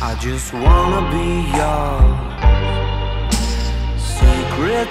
I just wanna be your secret